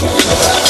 Thank you.